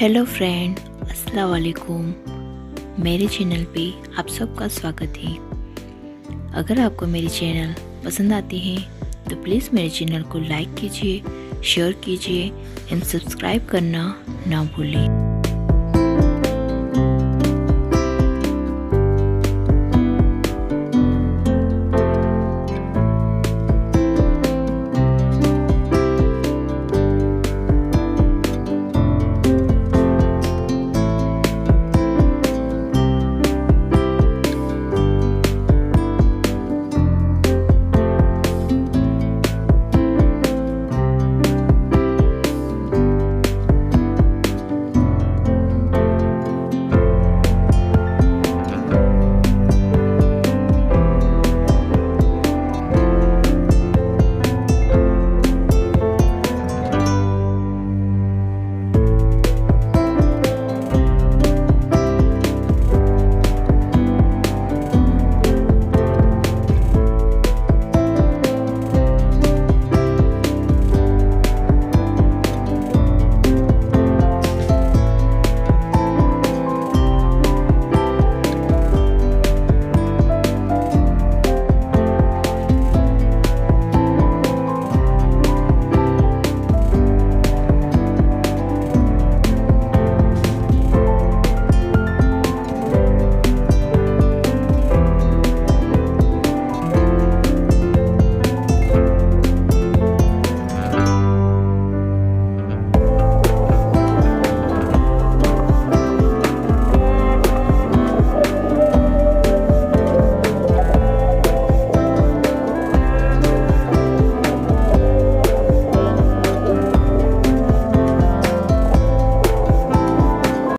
Hello friend अस्सलाम वालेकुम मेरे चैनल पे आप सबका स्वागत है। अगर आपको मेरी चैनल पसंद आती है तो प्लीज़ मेरे चैनल को लाइक कीजिए शेयर कीजिए एंड सब्सक्राइब करना ना भूलें।